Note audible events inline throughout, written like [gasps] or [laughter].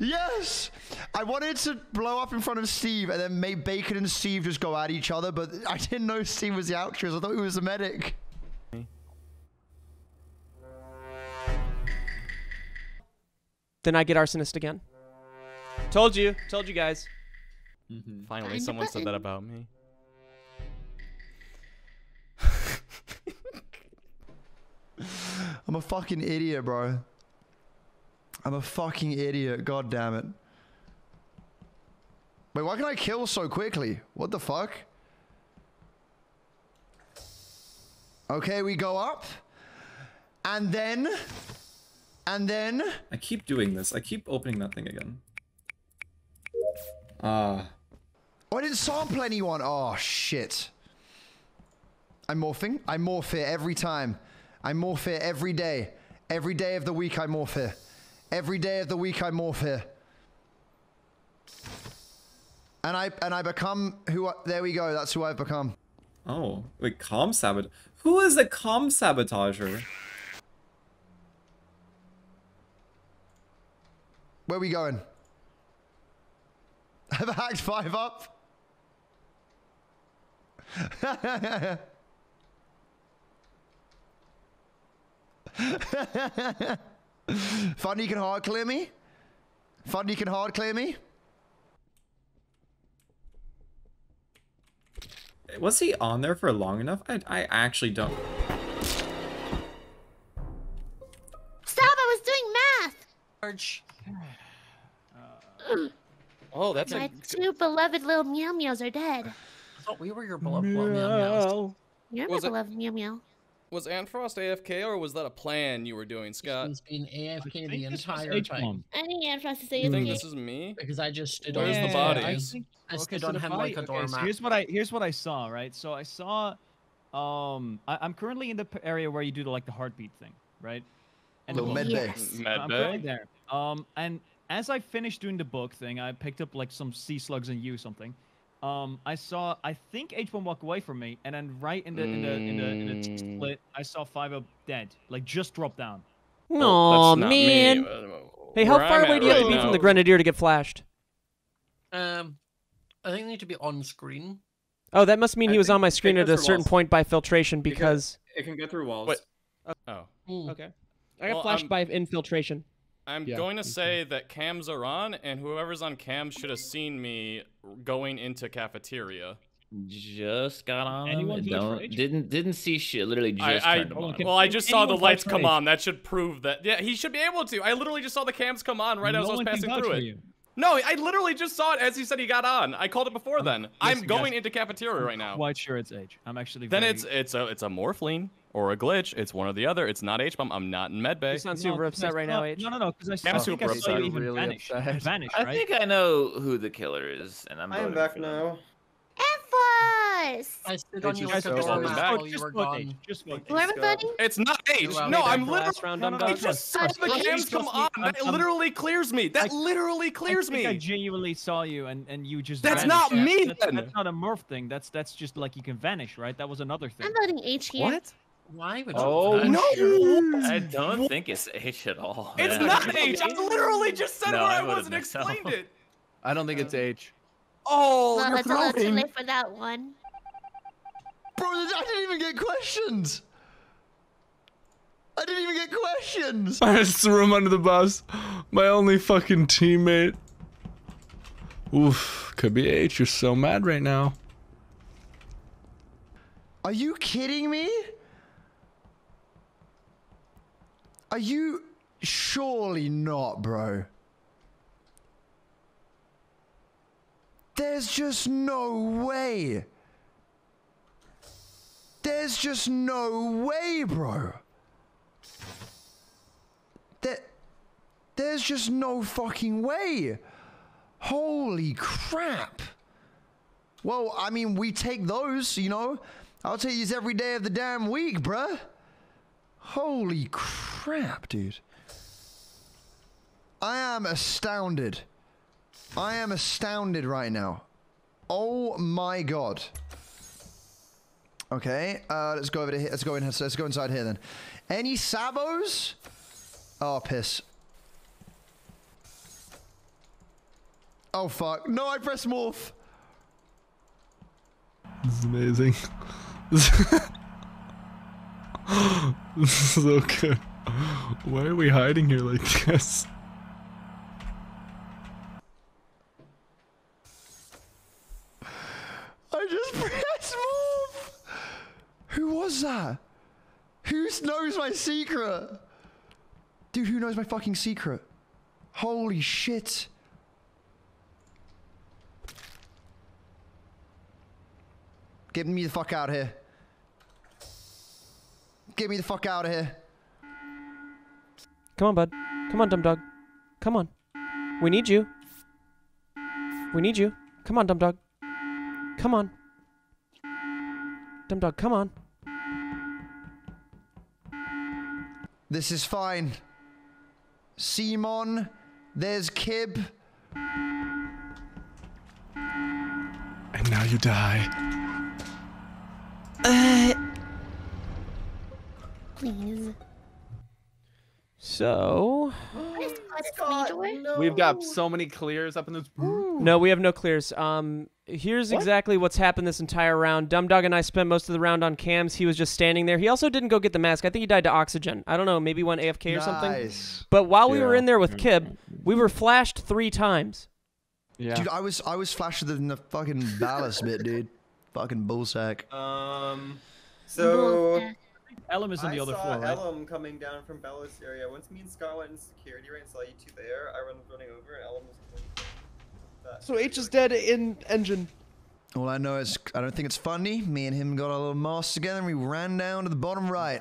Yes! I wanted to blow up in front of Steve and then make Baycon and Steve just go at each other, but I didn't know Steve was the actress. I thought he was the medic. Then I get arsonist again. Told you. Told you guys. Mm-hmm. Finally, Find someone said that about me. [laughs] I'm a fucking idiot, bro. I'm a fucking idiot. God damn it. Wait, why can I kill so quickly? What the fuck? Okay, we go up. And then... And then... I keep doing this. I keep opening that thing again. Ah. Oh, I didn't sample anyone. Oh, shit. I'm morphing. I morph here every time. I morph here every day. Every day of the week I morph it. Every day of the week I morph here. And I and I become who I, there we go, that's who I've become. Oh. Wait, calm sabot. Who is a calm sabotager? Where we going? [laughs] Have I hacked five up? [laughs] Funny can hard clear me? Funny can hard clear me? Was he on there for long enough? I, I actually don't. Stop! I was doing math. Arch. [sighs] Oh, that's My a. two beloved little meow meows are dead. I thought we were your beloved meow meows. You're my beloved meow meow. Was Antfrost AFK or was that a plan you were doing, Scott? He's been AFK the think this was entire time I think Antfrost to say You is think this is me? because I just stood Where's on the his body? I face. think- I okay, stood so on the him body- like a okay, so here's what I here's what I saw. Right, so I saw, um, I, I'm currently in the area where you do the like the heartbeat thing, right? And Little med bay. Yes. Med I'm currently bay? there. Um, and as I finished doing the book thing, I picked up like some sea slugs and you something. Um, I saw I think H1 walk away from me, and then right in the in the in the, in the Mm. split, I saw Five Up dead, like just drop down. Oh, No, that's me. man. Hey, how where far I'm away at do you have to right be from the Grenadier to get flashed? Um, I think they need to be on screen. Oh, that must mean I he was on my screen at a certain walls. point by filtration because. It can get through walls. Wait. Oh. Hmm. Okay. I got Well, flashed I'm- by infiltration. I'm Yeah, going to me too. say that cams are on, and whoever's on cams should have seen me going into cafeteria. Just got on them. Anyone and vote for Don't didn't didn't see shit. Literally just I, I turned them oh, on. well, I just saw the lights come on. That should prove that. Yeah, he should be able to. I literally just saw the cams come on right no as I was passing through it. you. No, I literally just saw it as he said he got on. I called it before um, then. I'm listen, going guys. into cafeteria right now. Quite sure it's H. I'm actually. Then very... it's it's a it's a morphling or a glitch. It's one or the other. It's not H bomb. I'm not in medbay. You sound No, super 'cause I upset right saw- now, H. No, no, no, because I saw, I'm I super I saw you upset. even Really vanish. upset. You vanished, I think I know who the killer is, and I'm. I am back for them. Now. Antfrost! I stood on you just like a vote, doormat just while vote, you just were vote H, gone. Just vote. Who voting? It's not H. No, I'm literally. Last round, No, dumb no, no, I just saw the Trust cams come trust me, on. I'm- That I'm- literally clears me. That I- literally clears I think I genuinely saw you, and, and you just. That's vanished. not me That's, then. that's not a morph thing. That's that's just like you can vanish, right? That was another thing. I'm voting H here. What? Why would Oh you No. I don't think it's H at all. It's man. not H. I [laughs] literally just said No, where I I was and missed out. explained it. I don't think it's um, H. Oh, Well, you're it's a little too late for that one. Bro, I didn't even get questions. I didn't even get questions. I just threw him under the bus. My only fucking teammate. Oof. Could be H. You're so mad right now. Are you kidding me? Are you surely not, bro? There's just no way. There's just no way, bro. There, there's just no fucking way. Holy crap. Well, I mean, we take those, you know. I'll take these every day of the damn week, bruh. Holy crap, dude. I am astounded. I am astounded right now. Oh my god. Okay, uh, let's go over to here. Let's go in. Let's go inside here then. Any sabos? Oh, piss. Oh fuck! No, I pressed morph. This is amazing. [laughs] this is so good. Why are we hiding here like this? I just pressed morph. Who was that? Who knows my secret? Dude, who knows my fucking secret? Holy shit. Get me the fuck out of here. Get me the fuck out of here. Come on, bud. Come on, dumb dog. Come on. We need you. We need you. Come on, dumb dog. Come on. Dumb dog, come on. This is fine. Simon, there's Cib. And now you die. Uh. Please. So, What is Scott, Major? We've got so many clears up in this. no, we have no clears. Um, here's exactly what's happened this entire round. Dumb Dog and I spent most of the round on cams. He was just standing there. He also didn't go get the mask. I think he died to oxygen. I don't know, maybe went AFK or something. But while we were in there with Cib, we were flashed three times. Yeah. Dude, I was I was flashed in the fucking ballast bit, dude. Fucking bullsack. Um, so Bullshit. Ellum is on I the other saw floor, right? Ellum coming down from Bellows area. Once me and Scott went in security, right, and saw you two there, I was running over, and Ellum was coming from that So H is dead in engine. All I know is I don't think it's funny. Me and him got our little mask together and we ran down to the bottom right.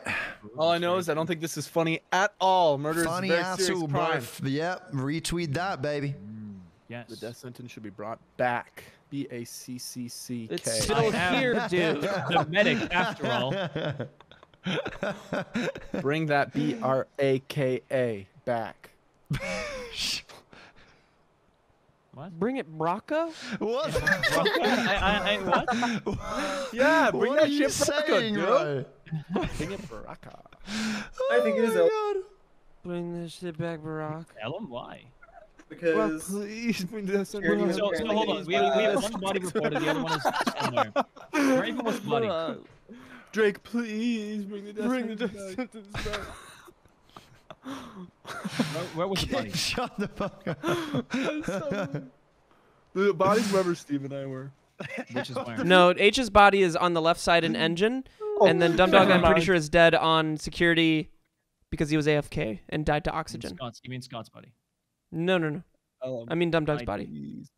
All I know is I don't think this is funny at all. Murder funny is a very serious asshole, crime. bro. Yep, retweet that, baby. Yes. The death sentence should be brought back. B A C C C K. It's still here, dude. [laughs] the medic, after all. Bring that B R A K A back. [laughs] What? Bring it, Brocco? What? [laughs] I, I, I, what? [laughs] Yeah, bring what that are you shit back, saying, dude. bro? [laughs] Bring it Baraka. I think it is oh Ellum Bring this shit back, Barack. him why? because please bring that Security was So, so hold on. We have, we have one body reported, the other one is somewhere. Where even was the body? Drake, please bring the death Bring the sentence back. sentence back. [laughs] Where, where was the body? [laughs] Shut the fuck up. [laughs] The body's wherever Steve and I were. Which is where? No, H's body is on the left side in engine, oh. and then Dumb Dog, I'm pretty sure, is dead on security because he was AFK and died to oxygen. Scott's, you mean Scott's body? No, no, no. Ellum, I mean Dumb Dog's I- body.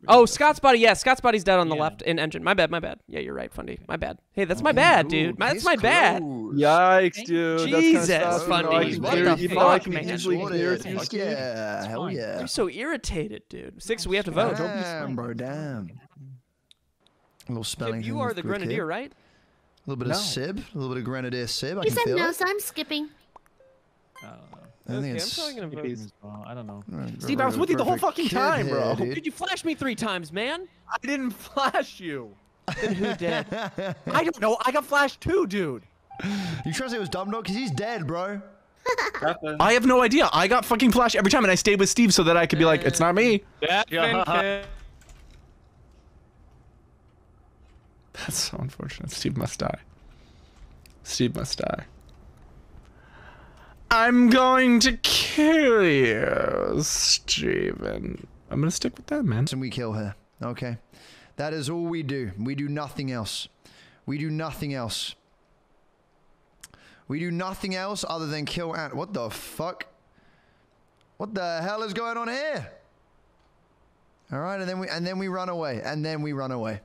Oh, the death Scott's body. Yeah, Scott's body's dead on the Yeah. left in engine. My bad, my bad. Yeah, you're right, Fundy. My bad. Hey, that's my bad, dude. My, that's my bad. Yikes, dude. Jesus, That's kind of Fundy, you know, what the you I fuck, can man? easily clear Sorted. Fuck yeah, hell yeah. I'm so irritated, dude. Six, we have to vote. Damn, bro, damn. A little spelling. Cib, you are the grenadier, Cib. right? A little bit No. of sib, a little bit of grenadier sib. I He can said feel no, it. so I'm skipping. I don't know. Think Okay, I'm probably gonna vote. As well. I don't know. Steve, I was with you the whole fucking kid time, here, bro. dude. Dude, you flashed me three times, man. I didn't flash you. Who [laughs] did? I don't know. I got flashed too, dude. You trying to say it was dumb dog? Cause he's dead, bro. I have no idea. I got fucking flash every time, and I stayed with Steve so that I could be like, it's not me. Yeah. That's so unfortunate. Steve must die. Steve must die. I'm going to kill you, Steven. I'm gonna stick with that, man. And we kill her. Okay. That is all we do. We do nothing else. We do nothing else. We do nothing else other than kill Ant. What the fuck? What the hell is going on here? All right, and then we and then we run away, and then we run away.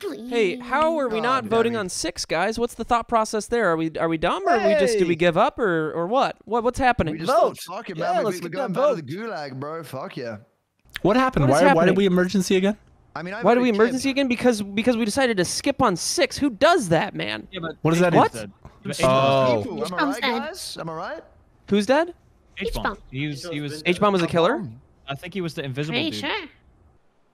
Please. Hey, how are we Oh, not damn voting on six, guys? What's the thought process there? Are we are we dumb, or we just did we give up, or or what? What what's happening? We just Vote. fuck it, Yeah, man. let's we, get going that back to the gulag, bro. Fuck yeah. What happened? What is why, why did we emergency again? I mean, I Why do we voted Cib. emergency again? Because because we decided to skip on six. Who does that, man? Yeah, but What does that H-Bomb's mean? dead. Oh. H-Bomb's. People, Am I H-bomb's right, dead. guys? Am I right? Who's dead? H-bomb. H-bomb. He was. He was. H-bomb's H bomb was a killer. I think he was the invisible Pretty dude. sure.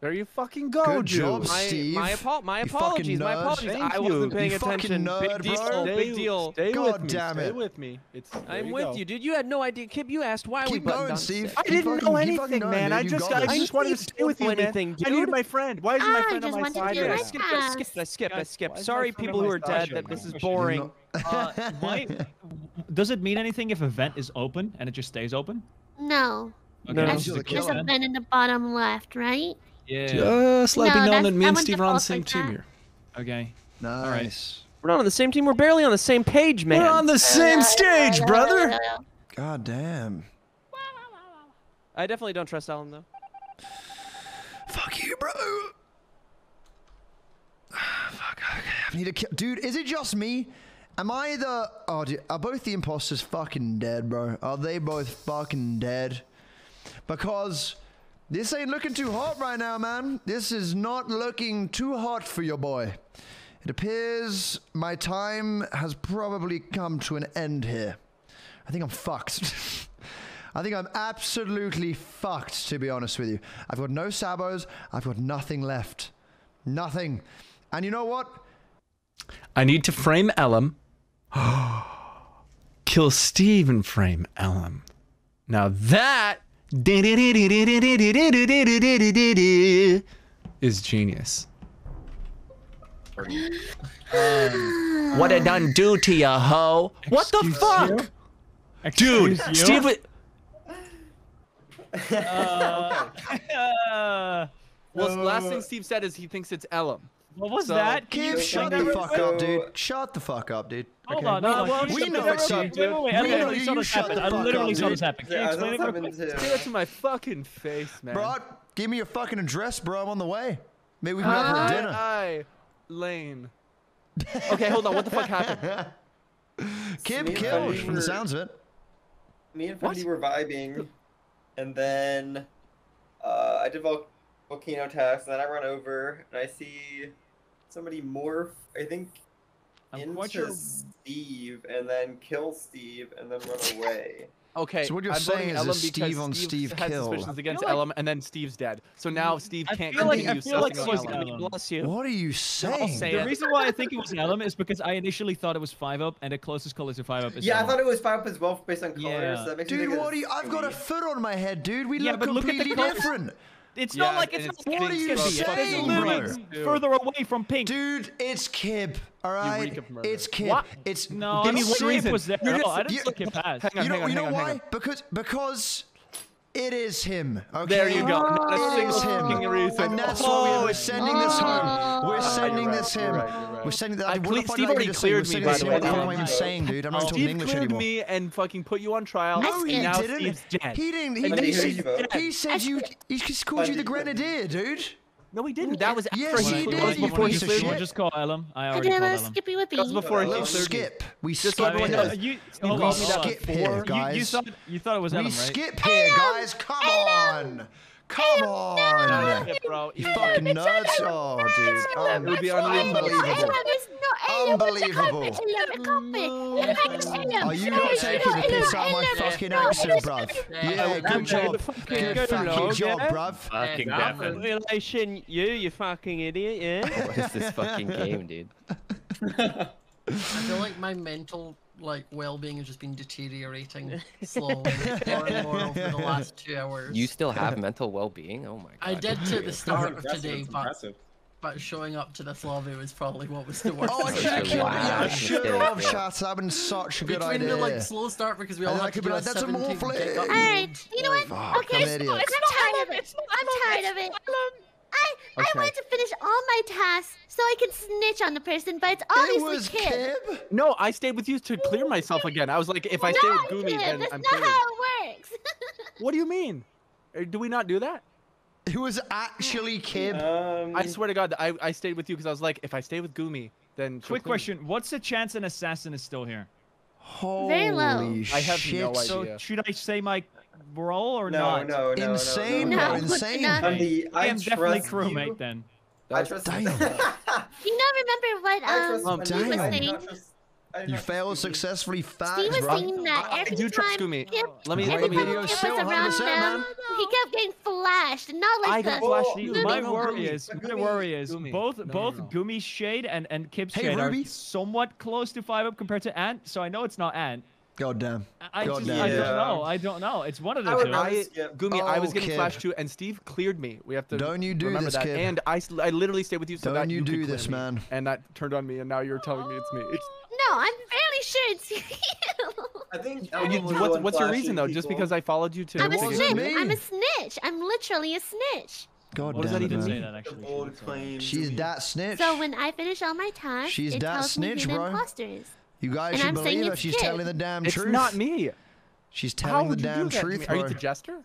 There you fucking go, Good Juice. job, My, Steve. my, apo- my apologies. My apologies. Thank I wasn't paying You attention. nerd, big deal. bro. Big deal. Stay God with me. damn Stay with me. It's. I'm you with go. you, dude. You had no idea. Cib, you asked why we Keep buttoned going, Steve. I Keep didn't fucking- know anything, going, man. dude. I just, got I just wanted to stay with know you, man. anything, I needed my friend. Why is Ah, my friend on my wanted to side? do Okay, my I skipped. I skipped, I skipped, I skipped. Sorry, people who are dead, that this is boring. know- Uh, [laughs] why, [laughs] does it mean anything if a vent is open and it just stays open? No. No. Okay, That's this is a There's a vent in the bottom left, right? Yeah. Just let No, me know that me and Steve are on the same like team that. here. Okay. Nice. We're not on the same team. We're barely on the same page, man. We're on the same stage, brother. God damn. I definitely don't trust Alan though. Fuck you, bro. [sighs] Fuck. Okay. I need to kill. Dude, is it just me? Am I the? Oh, dude, are both the imposters fucking dead, bro? Are they both fucking dead? Because this ain't looking too hot right now, man. This is not looking too hot for your boy. It appears my time has probably come to an end here. I think I'm fucked. [laughs] I think I'm absolutely fucked, to be honest with you. I've got no sabos. I've got nothing left. Nothing. And you know what? I need to frame Ellum. [gasps] Kill Steve and frame Ellum. Now that is genius. What it done do to ya, ho? What the fuck? Dude, Excuse you? Steve. wa- Uh, [laughs] uh, Well, the last thing Steve said is he thinks it's Ellum. What was So- that? Can Kid, you shut the fuck real up, dude. Shut the fuck up, dude. Hold Okay? on, no, well, we know the it's fuck up, up. Wait, wait, wait. We I know literally you saw this shut happen. the I fuck literally up, saw dude. this happen. Can you explain it real happened quick? too. Say it to my fucking face, man. Bro, give me your fucking address, bro. I'm on the way. Maybe we can go for dinner. aye, Lane. Okay, hold on. What the fuck happened? [laughs] Cib killed, from the sounds of it. Me and What? Fundy were vibing, and then uh, I did vol- volcano task, and then I run over and I see somebody morph. I think I'm into quite sure- Steve, and then kill Steve, and then run away. Okay. So what you're I'm saying is Ellum a Steve on Steve Steve kill. suspicions against I like- Ellum, and then Steve's dead. So now mm. Steve I can't feel like- I continue feel like it was Ellum. Ellum. Bless you. What are you saying? say The it. reason why I think it was Ellum is because I initially thought it was five up, and the closest color to five up is Yeah, I thought it was five up as well based on colors. Yeah. So that makes me Dude, think what are you? I've got a foot on my head, dude. We Yeah, look but look at the completely colors. different. It's Yeah, not like it's, it's not What are pink, you it's just saying, literally bro? further away from pink. Dude, it's Cib. All right, reek of murder. it's Cib. What? It's No, Give me the one reason. was there. You're No, I didn't you- skip it past. Hang on, you know, hang on, you know hang on, why? on. Because because it is him. Okay. There you go. Not a single him. fucking reason. And that's oh, why we're sending this home. We're ah, sending right, this him. right, right. We're sending that. I what cle- Steve already just say? We're cleared me, by the way. What am I Oh, even saying, dude? I'm not talking Steve cleared me and fucking put you on trial. No, he now didn't. Steve's dead. He didn't. He, And he, he said, you he said you. He called you the Grenadier, dude. No, he didn't. That was Yes, after he he did, was before he piece of cleared We'll just call Ellum. I I already didn't called know Ellum. Skippy with That was before he Let's cleared me. skip. We Just skip so everyone knows. You, Steve hold called on, me hold that on. skip before. here, You, you thought you thought it was We Ellum, right? skip here, guys. Come on. Come on. Yeah, bro. You fucking nerds. Oh, dude. It would be Um, unbelievable. Unbelievable. Unbelievable. Are you not taking the piss out of my fucking accent, bruv? Yeah, good job. Good fucking job, bruv. Fucking Exactly. Relation, you, you fucking idiot, yeah? [laughs] What is this fucking [laughs] game, dude? I feel like my mental like well-being has just been deteriorating [laughs] slowly, more and more over the last two hours. You still have mental well-being? Oh my god. I did to the start of today, it's but impressive. But showing up to this lobby was probably what was the worst. Oh, I Such should a have killed me. I wow. have shot. That'd been such a good Between idea. the like slow start because we all And then I had to could be a like, "That's a 17 morphle." kick Alright, you know what? Fuck, okay, I'm so idiot. I'm tired of it. I'm tired of it. I I Okay. wanted to finish all my tasks so I can snitch on the person, but it's It obviously was Kid. Cib. No, I stayed with you to clear myself again. I was like, if I stay with Gumi, Kid, then that's I'm That's not cleared. how it works. [laughs] What do you mean? Uh, Do we not do that? It was actually Cib. Um, I swear to God, I, I stayed with you because I was like, if I stay with Gumi, then. Quick clear me. question: What's the chance an assassin is still here? Holy Very low. I have shit. no idea. So should I say my role or no, not? no, no, Insane, no, bro. no. No. Insane. No. Fundy, I I am definitely trust crewmate you. then. I trust Damn. you. you know, remember what I trust um, Fundy, Steve was I do saying? Not trust- I did You not failed successfully. Facts, Steve was bro. saying that I every do trust time Gumi. Cib, Let me- every let me- time Video Cib still was around 100%, man. he kept getting flashed, not like I got flashed. See, No, my worry is my worry is Gumi. both No, no, both no. Gumi's shade and and Cib's Hey, shade Ruby. are somewhat close to five up compared to Ant, so I know it's not Ant. God damn. I just damn. I don't know. I don't know. It's one of the I two. rather I, skip. Gumi, I was Oh, getting kid. flashed too, and Steve cleared me. We have to Don't you do remember this, that. kid. And I, I literally stayed with you so Don't that you could do this, me. man. And that turned on me, and now you're telling me it's me. It's, No, I'm fairly sure it's you. I think. [laughs] Oh, you, Elmo was the what's what's your reason though? Just because I followed you to? I'm a snitch. me. I'm a snitch. I'm literally a snitch. God What does damn that even mean? that actually. She's Gumi. that snitch. So when I finish all my tasks, She's it that tells snitch, me who bro. the imposter is. You guys and should I'm believe her. She's Cib. telling the damn It's truth. not me. She's How telling the would you damn do that to truth. Are you the jester?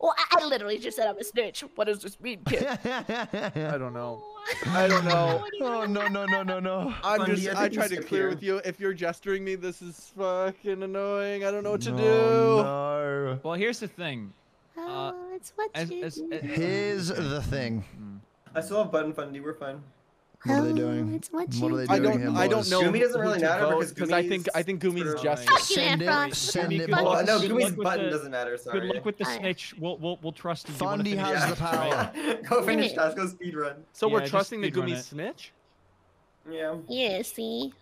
Well, I, I literally just said I'm a snitch. What does this mean, kid? [laughs] I don't know. I don't know. [laughs] oh no no no no no. I'm Bundy, just. I I tried to clear here. with you. If you're gesturing me, this is fucking annoying. I don't know what to do. No. Well, here's the thing. oh, uh, it's what As, you as, as- Here's the thing. Mm. I still have button fundy. We're fine. What are they doing? It's what, What are they I don't. here, I don't know. Gumi doesn't really matter vote, because I think I think Gumi's sort of- jester. Fuck you, Send Efron. it. Send it. Oh, no, Good Gumi's button the- doesn't matter. Sorry. Good luck with the Alright. snitch. We'll we'll we'll trust you. Do you wanna Fundy finish has it? the power. [laughs] Go finish Finish. task. Go speed run. So Yeah, we're trusting the speedrun Gumi snitch. Yeah. Yeah, see.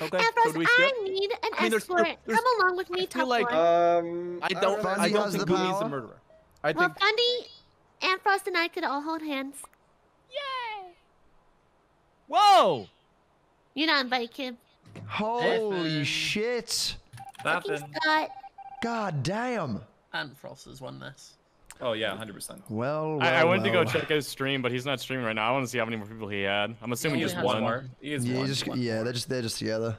Okay. Ambrose, so do we skip? I need an I mean, there's- escort. there's- Come along with me, I feel top like- Um. I don't. I don't think the Gumi's the murderer. I well, think. Fundy, Antfrost and I could all hold hands. Whoa! You're not invited, kid. Holy Effing. shit. Fucking Scott. God damn. Antfrost has won this. Oh yeah, 100%. Well, well I, I went to go check his stream, but he's not streaming right now. I want to see how many more people he had. I'm assuming Yeah, just he has one. one. He has Yeah, one. just, one. yeah, they're just they're just together.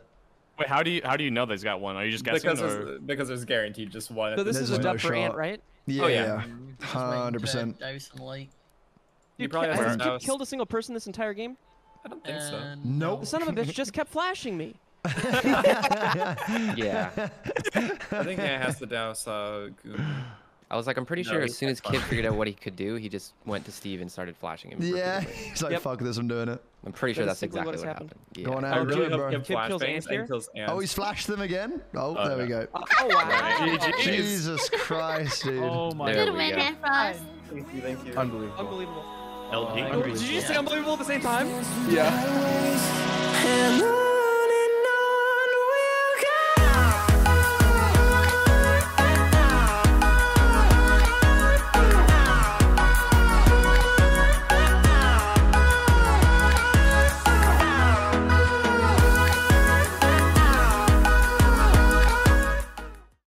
Wait, how do you how do you know that he's got one? Are you just guessing? Because or... there's, because there's guaranteed just one. So this There's is a no dub for Ant, shot. right? Yeah, Oh, yeah, yeah. Just went hundred to percent. Douse and light. He Dude, probably has has this his killed a single person this entire game? I don't think so. And Nope. The son of a bitch just kept flashing me. [laughs] Yeah. [laughs] I think Ant has to douse uh, I was like, I'm pretty No, sure as soon as fine. Kid figured out what he could do, he just went to Steve and started flashing him. Yeah, [laughs] he's like, Yep. fuck this, I'm doing it. I'm pretty sure That that's exactly what what, happened. happened. Yeah. Go on I out, really do it, hope bro. Kid Kid kills bangs Ant and here? kills Ant. Oh, he's flashed them again. Oh, Oh, there we go. Oh wow. Jesus Christ, dude. Oh my There Good win, go. man, Frost. Thank you. Thank you. Unbelievable. Unbelievable. LP. Unbelievable. Did you just say unbelievable at the same time? Yeah. And